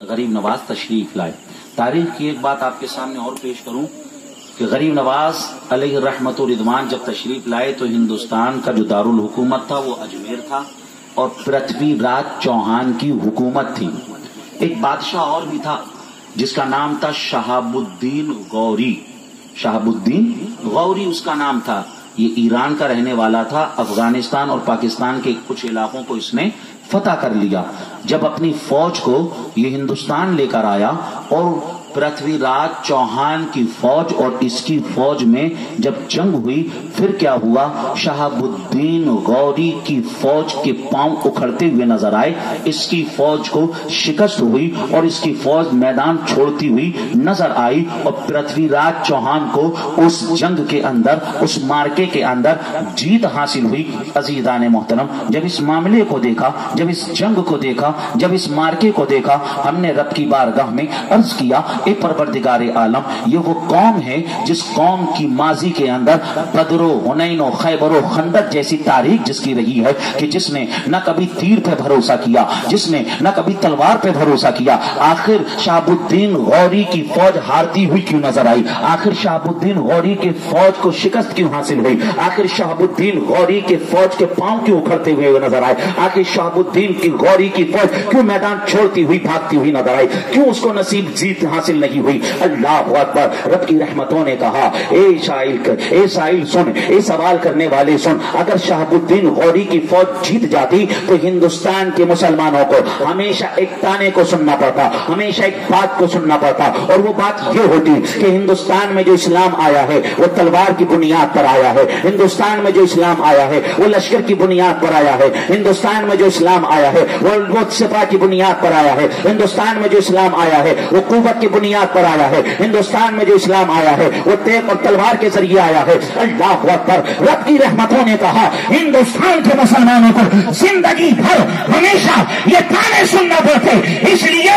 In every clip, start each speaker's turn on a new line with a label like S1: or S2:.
S1: गरीब नवाज़ तशरीफ़ लाए। तारीख की एक बात आपके सामने और पेश करूँ कि गरीब नवाज़ अलह रहमत रिदवान जब तशरीफ़ लाए तो हिंदुस्तान का जो दारुल हुकूमत था वो अजमेर था और पृथ्वीराज चौहान की हुकूमत थी। एक बादशाह और भी था जिसका नाम था शहाबुद्दीन गौरी। शहाबुद्दीन गौरी उसका नाम था। ये ईरान का रहने वाला था, अफ़गानिस्तान और पाकिस्तान के कुछ इलाकों को इसने फतेह कर लिया। जब अपनी फौज को ये हिंदुस्तान लेकर आया और पृथ्वीराज चौहान की फौज और इसकी फौज में जब जंग हुई, फिर क्या हुआ? शहाबुद्दीन गौरी की फौज के पाँव उखड़ते हुए नज़र आए। इसकी फौज को शिकस्त हुई और इसकी फौज मैदान छोड़ती हुई नज़र आई और पृथ्वीराज चौहान को उस जंग के अंदर, उस मार्के के अंदर जीत हासिल हुई। अजीदान मोहतरम, जब इस मामले को देखा, जब इस जंग को देखा, जब इस मार्के को देखा, हमने रब की बारगाह में अर्ज़ किया ए परवरदिगार आलम, ये वो कौम है जिस कौम की माजी के अंदर बदरो, हुनैनो, खैबरो खंदक जैसी तारीख जिसकी रही है कि जिसने न कभी तीर पे भरोसा किया, जिसने न कभी तलवार पे भरोसा किया। आखिर शाहबुद्दीन गौरी की फौज हारती हुई क्यों नज़र आई? आखिर शाहबुद्दीन गौरी के फौज को शिकस्त क्यों हासिल हुई? आखिर शाहबुद्दीन गौरी के फौज के पाँव क्यों उखड़ते हुए नज़र आए? आखिर शाहबुद्दीन की गौरी की फौज क्यों मैदान छोड़ती हुई भागती हुई नज़र आई? क्यों उसको नसीब जीत हासिल हासिल नहीं हुई। अल्लाह अकबर, रब की रहमतों ने कहा, ए शाइल कर, ए साइल सुन, ए सवाल करने वाले सुन, अगर शहाबुद्दीन गौरी की फौज जीत जाती तो हिंदुस्तान के मुसलमानों को हमेशा एक ताने को सुनना पड़ता, हमेशा एक बात को सुनना पड़ता। और वो बात ये होती कि हिंदुस्तान में जो इस्लाम आया है, वो तलवार की बुनियाद पर आया है। हिंदुस्तान में जो इस्लाम आया है, वो लश्कर की बुनियाद पर आया है। हिंदुस्तान में जो इस्लाम आया है, वो सिपा की बुनियाद पर आया है। हिंदुस्तान में जो इस्लाम आया है, वो कुवत की बुनियाद पर आया है, हिंदुस्तान में जो इस्लाम आया है, वो तेग और तलवार के ज़रिए आया है। अल्लाह पर रब की रहमतों ने कहा, हिंदुस्तान के मुसलमानों को ज़िंदगी भर हमेशा ये ताने सुनना पड़ते। इसलिए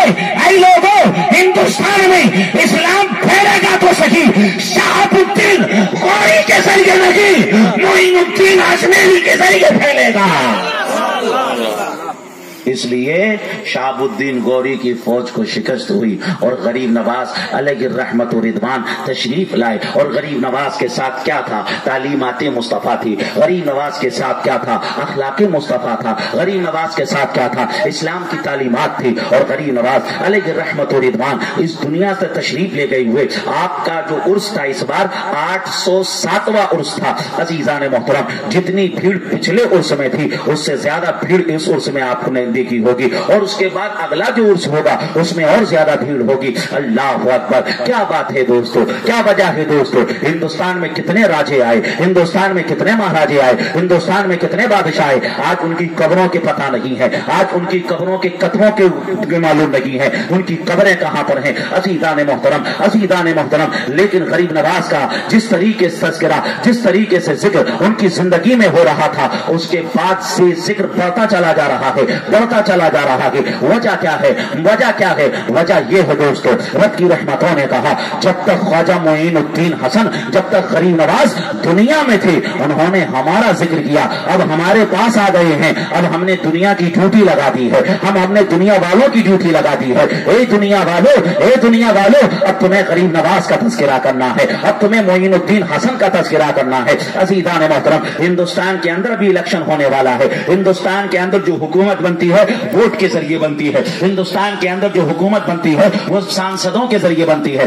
S1: लोगों, हिंदुस्तान में इस्लाम फैलेगा तो सही। शाहबुद्दीन गौरी के ज़रिए नहीं, मोइनुद्दीन अजमेरी के ज़रिए फैलेगा। इसलिए शाहबुद्दीन गौरी की फौज को शिकस्त हुई और गरीब नवाज़ अलग रहमत रिदवान तशरीफ़ लाए। और गरीब नवाज़ के साथ क्या था? तालीमत मुस्तफ़ा थी। गरीब नवाज़ के साथ क्या था? अखलाक मुस्तफ़ा था। गरीब नवाज़ के साथ क्या था? इस्लाम की तालीमत थी और गरीब नवाज़ अलग रहमत रिदवान इस दुनिया से तशरीफ़ ले गए हुए। आपका जो उर्स था इस बार आठ सौ सातवा उर्स था। अजीजा ने मोहतरम, जितनी भीड़ पिछले उर्स में थी, उससे ज़्यादा भीड़ इस उर्स में आपने देखी होगी और उसके बाद अगला जो उर्स होगा, उसमें और ज़्यादा भीड़ होगी। अल्लाह अकबर। क्या बात है दोस्तों? क्या वजह है दोस्तों? हिंदुस्तान में कितने राजे आए? हिंदुस्तान में कितने महाराजे आए? हिंदुस्तान में कितने बादशाह आए? आज उनकी कब्रों के पता नहीं है। आज उनकी कब्रों के कथमों के मालूम नहीं है। उनकी कब्रें कहाँ पर हैं? असीदान मोहतरम असीदान मोहतरम। लेकिन गरीब नवाज़ का जिस तरीके से तस्करा, जिस तरीके से ज़िक्र उनकी ज़िंदगी में हो रहा था, उसके बाद से ज़िक्र बढ़ता चला जा रहा है। बढ़ता चला जा रहा है। वजह क्या है? वजह क्या है? वजह यह है दोस्तों, रब की रहमतों ने कहा, जब तक ख्वाजा मोइनुद्दीन हसन, जब तक गरीब नवाज़ दुनिया में थे, उन्होंने हमारा ज़िक्र किया, अब हमारे पास आ गए हैं, अब हमने दुनिया की ड्यूटी लगा दी है, हम हमने दुनिया वालों की ड्यूटी लगा दी है। ए दुनिया वालों, ए दुनिया वालों, अब तुम्हें गरीब नवाज़ का तस्करा करना है, अब तुम्हें मोइनुद्दीन हसन का तस्करा करना है। अजीदा ने मोहतरम हिंदुस्तान के अंदर भी इलेक्शन होने वाला है, हिंदुस्तान के अंदर जो हुकूमत बनती है, वोट के ज़रिए बनती है। हिंदुस्तान के अंदर जो हुकूमत बनती है, वो सांसदों के ज़रिए बनती है।